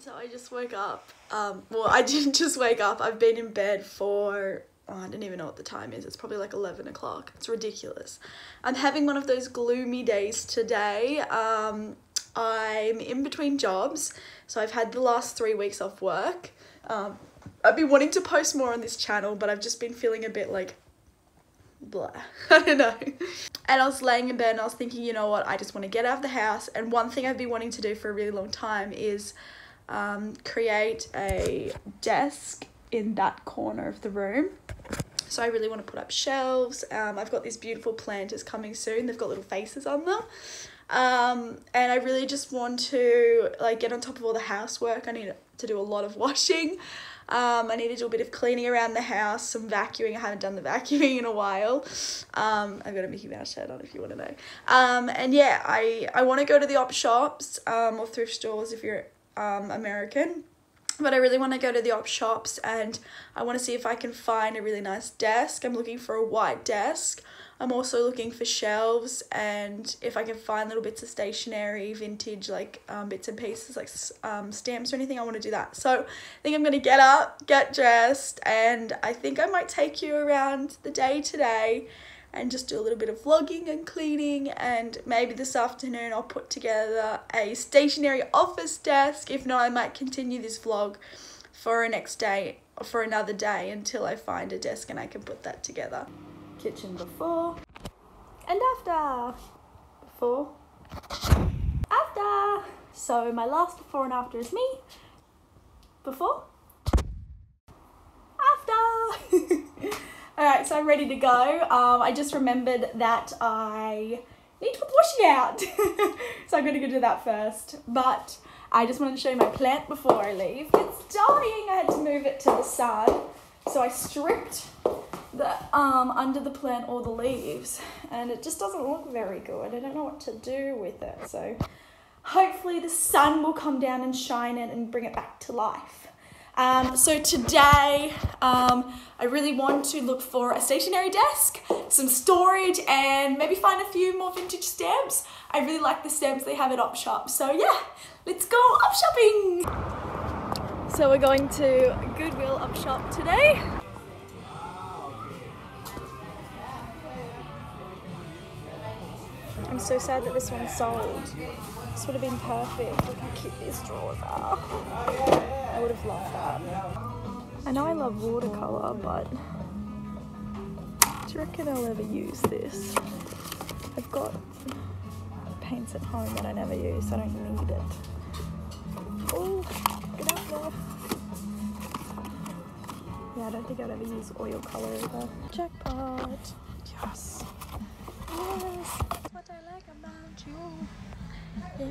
So I just woke up. Um, well, I didn't just wake up. I've been in bed for oh, I don't even know what the time is. It's probably like 11 o'clock. It's ridiculous. I'm having one of those gloomy days today. Um, I'm in between jobs, so I've had the last three weeks off work. Um, I've been wanting to post more on this channel, but I've just been feeling a bit like blah. I don't know. And I was laying in bed and I was thinking, you know what, I just want to get out of the house. And one thing I've been wanting to do for a really long time is um, create a desk in that corner of the room. So I really want to put up shelves. Um, I've got these beautiful planters coming soon. They've got little faces on them. Um, and I really just want to like get on top of all the housework. I need to do a lot of washing. Um, I need to do a bit of cleaning around the house, some vacuuming. I haven't done the vacuuming in a while. Um, I've got a Mickey Mouse shirt on if you want to know. Um, and yeah, I, I want to go to the op shops um, or thrift stores if you're um, American. But I really want to go to the op shops and I want to see if I can find a really nice desk. I'm looking for a white desk. I'm also looking for shelves and if I can find little bits of stationery, vintage like um, bits and pieces like um, stamps or anything, I want to do that. So I think I'm going to get up, get dressed and I think I might take you around the day today and just do a little bit of vlogging and cleaning and maybe this afternoon I'll put together a stationary office desk. If not, I might continue this vlog for a next day or for another day until I find a desk and I can put that together. Kitchen before and after. Before, after. So my last before and after is me. Before, after. All right, so I'm ready to go. Um, I just remembered that I need to put washing out. so I'm gonna go do that first. But I just wanted to show you my plant before I leave. It's dying, I had to move it to the sun. So I stripped the um, under the plant all the leaves and it just doesn't look very good. I don't know what to do with it. So hopefully the sun will come down and shine it and bring it back to life. Um, so today, um, I really want to look for a stationary desk, some storage, and maybe find a few more vintage stamps. I really like the stamps they have at Op Shop. So yeah, let's go op shopping. So we're going to Goodwill Op Shop today. I'm so sad that this one's sold. This would have been perfect. Look how cute these drawers are. I would have loved that. I know I love watercolour, but do you reckon I'll ever use this? I've got paints at home that I never use, I don't need it. Oh, get out there. Yeah, I don't think I'd ever use oil colour either. Jackpot. Yes. Yes. What I like about you. What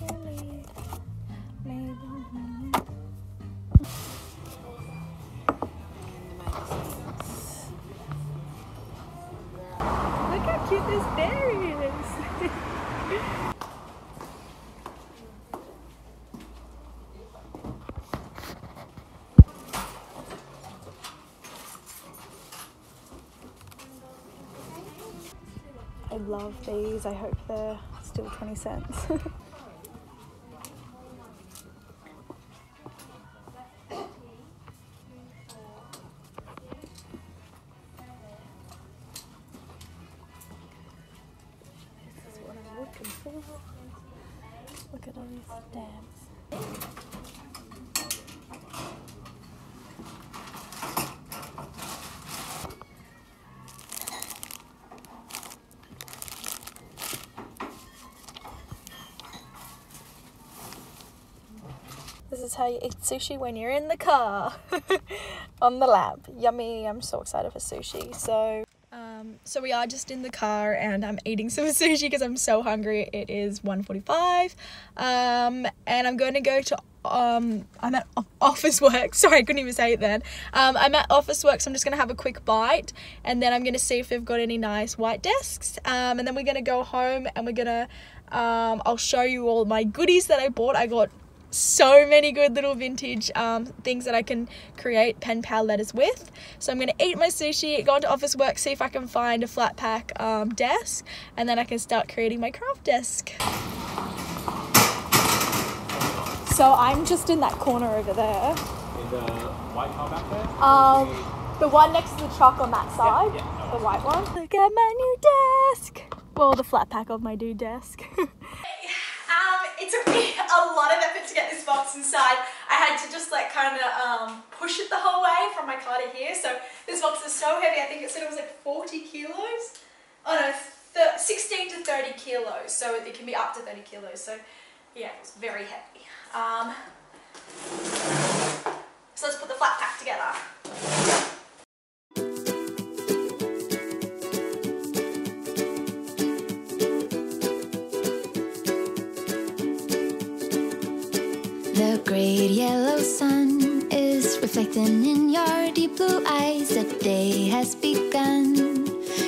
you need. Maybe. Love these. I hope they're still 20 cents. This is how you eat sushi when you're in the car on the lap. Yummy. I'm so excited for sushi. So, um, so we are just in the car and I'm eating some sushi because I'm so hungry. It is 1.45 um, and I'm going to go to um, I'm at Officeworks. Sorry, I couldn't even say it then. Um, I'm at Officeworks, so I'm just gonna have a quick bite, and then I'm gonna see if they've got any nice white desks. Um, and then we're gonna go home, and we're gonna, um, I'll show you all my goodies that I bought. I got so many good little vintage um, things that I can create pen pal letters with. So I'm gonna eat my sushi, go into Officeworks, see if I can find a flat pack um, desk, and then I can start creating my craft desk. So I'm just in that corner over there. In the white car back there? Um, the one next to the truck on that side, yeah, no the white one. Look at my new desk. Well, the flat pack of my new desk. um, it took me a lot of effort inside. I had to just like kind of um, push it the whole way from my car to here. So this box is so heavy. I think it said it was like 40 kilos. Oh no, th 16 to 30 kilos. So it can be up to 30 kilos. So yeah, it was very heavy. Um, so let's put the flat pack together. Great yellow sun is reflecting in your deep blue eyes. The day has begun.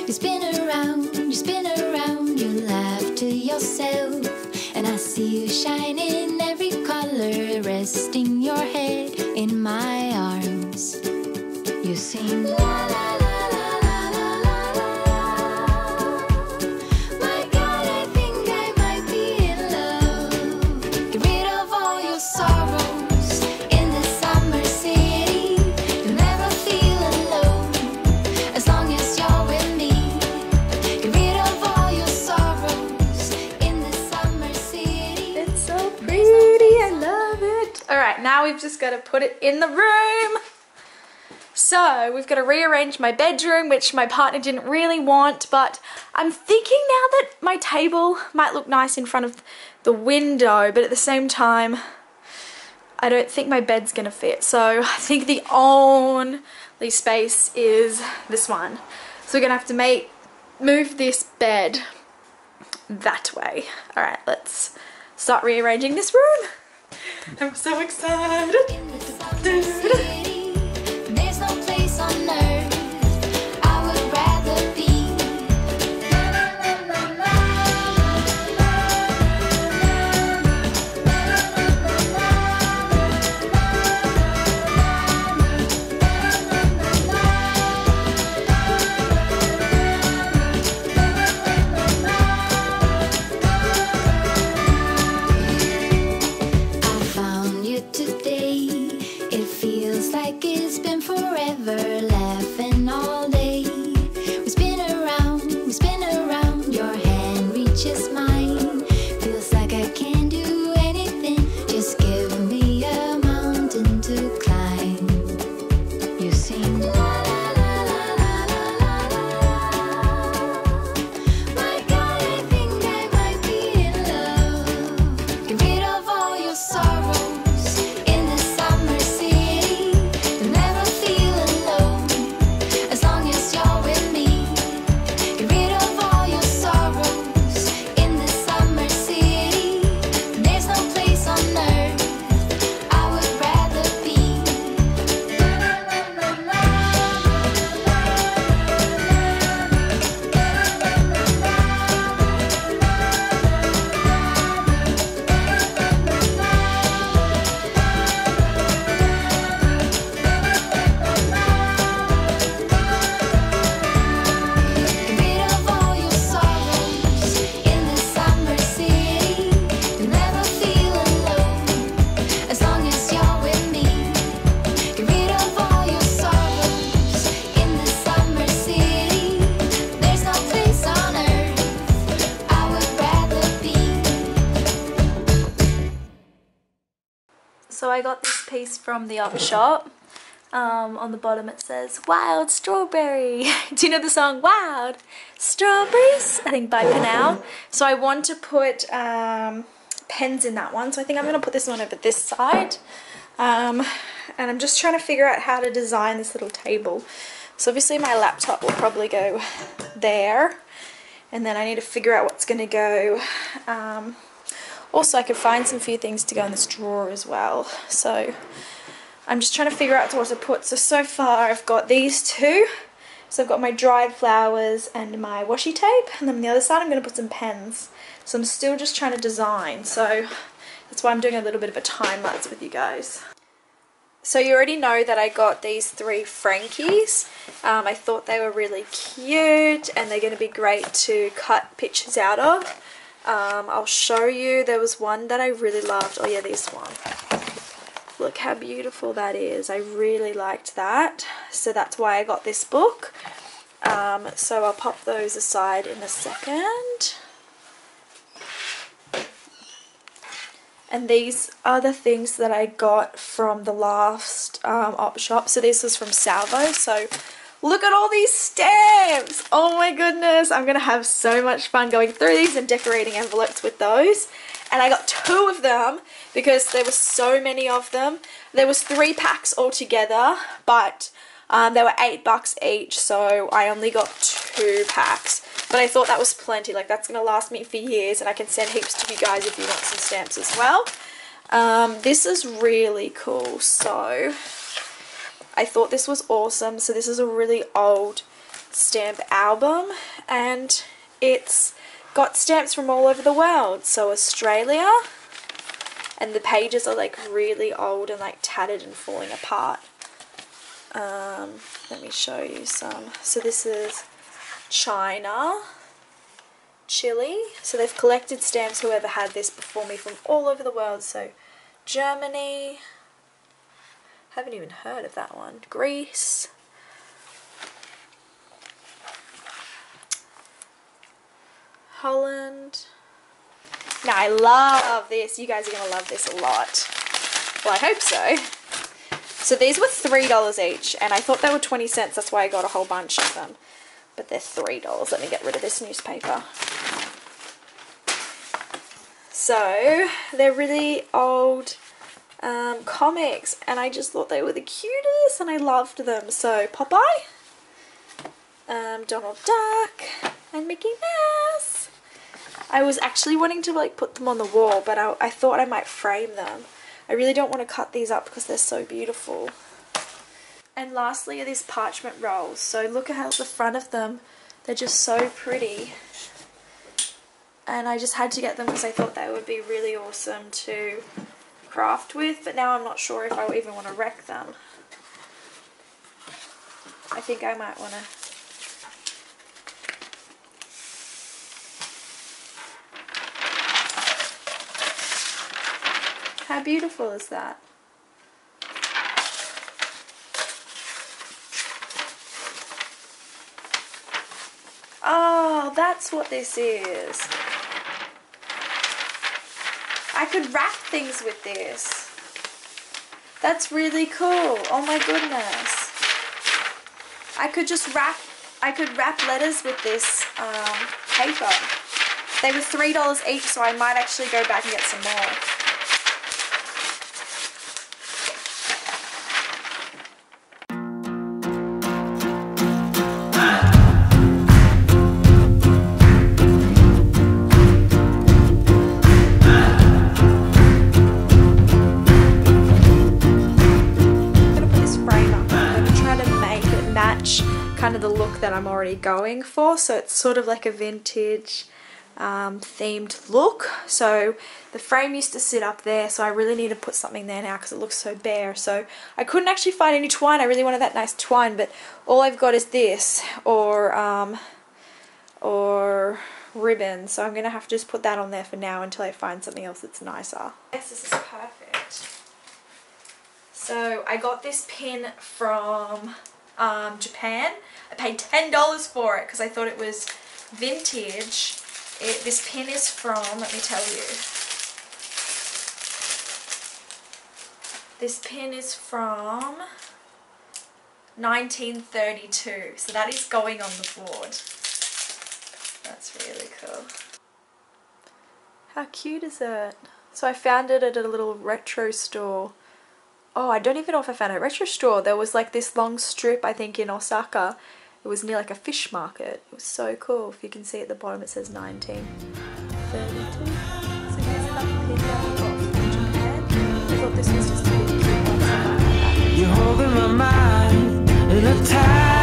You spin around, you spin around, you laugh to yourself. And I see you shine in every color, resting your head in my arms. You sing la la la we've just got to put it in the room. So we've got to rearrange my bedroom, which my partner didn't really want, but I'm thinking now that my table might look nice in front of the window, but at the same time, I don't think my bed's gonna fit. So I think the only space is this one. So we're gonna have to make move this bed that way. All right, let's start rearranging this room. I'm so excited. Feels like it's been forever, laughing all day. We spin around, we spin around. Your hand reaches mine. From the op shop. Um, on the bottom it says Wild Strawberry. Do you know the song Wild Strawberries? I think by Canal. So I want to put um, pens in that one. So I think I'm going to put this one over this side. Um, and I'm just trying to figure out how to design this little table. So obviously my laptop will probably go there. And then I need to figure out what's going to go um, also, I could find some few things to go in this drawer as well. So I'm just trying to figure out what to put. So, so far I've got these two. So I've got my dried flowers and my washi tape. And then on the other side I'm going to put some pens. So I'm still just trying to design. So that's why I'm doing a little bit of a time lapse with you guys. So you already know that I got these three Frankies. Um, I thought they were really cute and they're going to be great to cut pictures out of. Um, I'll show you. There was one that I really loved. Oh yeah, this one. Look how beautiful that is. I really liked that. So that's why I got this book. Um, so I'll pop those aside in a second. And these are the things that I got from the last um, op shop. So this was from Salvo. So look at all these stamps. Oh my goodness. I'm to have so much fun going through these and decorating envelopes with those. And I got two of them because there were so many of them. There was three packs altogether, but um, they were eight bucks each. So I only got two packs. But I thought that was plenty. Like, that's to last me for years. And I can send heaps to you guys if you want some stamps as well. Um, this is really cool. So, I thought this was awesome. So, this is a really old stamp album. And it's got stamps from all over the world. So, Australia. And the pages are, like, really old and, like, tattered and falling apart. Um, let me show you some. So, this is China, Chile. So they've collected stamps, whoever had this before me, from all over the world. So Germany, haven't even heard of that one. Greece. Holland. Now I love this. You guys are going to love this a lot. Well, I hope so. So these were $3 each, and I thought they were 20 cents. That's why I got a whole bunch of them but they're $3. Let me get rid of this newspaper. So, they're really old um, comics, and I just thought they were the cutest, and I loved them. So, Popeye, um, Donald Duck, and Mickey Mouse. I was actually wanting to like put them on the wall, but I, I thought I might frame them. I really don't want to cut these up because they're so beautiful. And lastly are these parchment rolls. So look at how the front of them, they're just so pretty. And I just had to get them because I thought they would be really awesome to craft with. But now I'm not sure if I even want to wreck them. I think I might want to How beautiful is that? Oh, that's what this is. I could wrap things with this. That's really cool. Oh my goodness. I could just wrap, I could wrap letters with this um, paper. They were $3 each, so I might actually go back and get some more. I'm already going for. So it's sort of like a vintage um, themed look. So the frame used to sit up there, so I really need to put something there now because it looks so bare. So I couldn't actually find any twine. I really wanted that nice twine, but all I've got is this or um, or ribbon. So I'm to have to just put that on there for now until I find something else that's nicer. Yes, this is perfect. So I got this pin from um, Japan. I paid $10 for it because I thought it was vintage. It, this pin is from, let me tell you. This pin is from 1932. So that is going on the board. That's really cool. How cute is it? So I found it at a little retro store oh, I don't even know if I found it retro store. There was like this long strip, I think, in Osaka. It was near like a fish market. It was so cool. If you can see at the bottom, it says 1932. So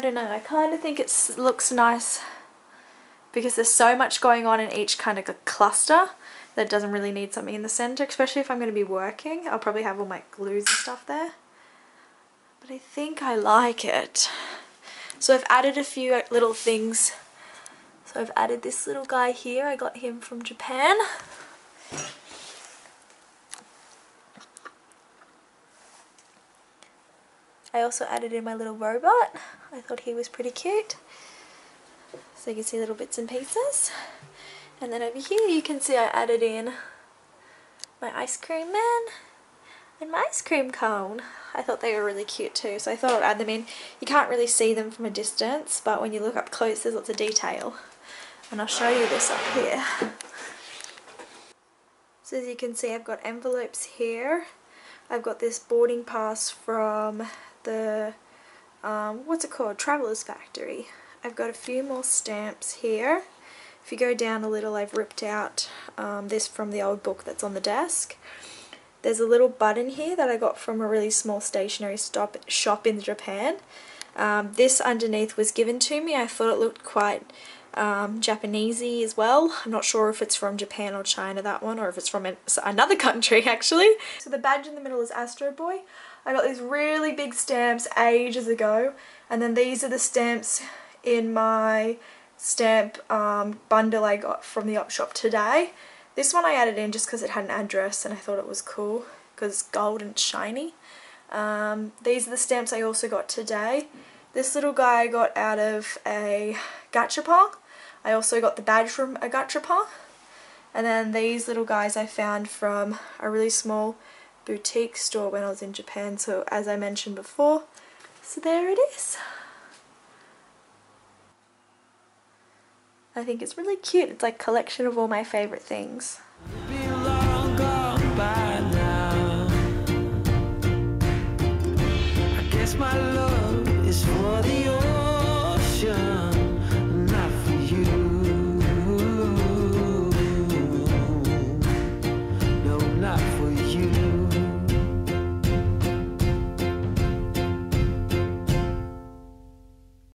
I don't know, I kind of think it looks nice because there's so much going on in each kind of cluster that doesn't really need something in the center, especially if I'm going to be working. I'll probably have all my glues and stuff there. But I think I like it. So I've added a few uh, little things. So I've added this little guy here. I got him from Japan. I also added in my little robot. I thought he was pretty cute. So you can see little bits and pieces. And then over here you can see I added in my ice cream man and my ice cream cone. I thought they were really cute too, so I thought I'd add them in. You can't really see them from a distance, but when you look up close there's lots of detail. And I'll show you this up here. So as you can see I've got envelopes here. I've got this boarding pass from the, um, what's it called, Traveller's Factory. I've got a few more stamps here. If you go down a little, I've ripped out um, this from the old book that's on the desk. There's a little button here that I got from a really small stationery stop shop in Japan. Um, this underneath was given to me. I thought it looked quite um, Japanesey as well. I'm not sure if it's from Japan or China, that one, or if it's from another country, actually. So the badge in the middle is Astro Boy. I got these really big stamps ages ago, and then these are the stamps in my stamp um, bundle I got from the op shop today. This one I added in just because it had an address and I thought it was cool because it's gold and shiny. Um, these are the stamps I also got today. This little guy I got out of a gachapon. I also got the badge from a gachapon. And then these little guys I found from a really small boutique store when I was in Japan. So as I mentioned before, so there it is. I think it's really cute. It's like collection of all my favorite things.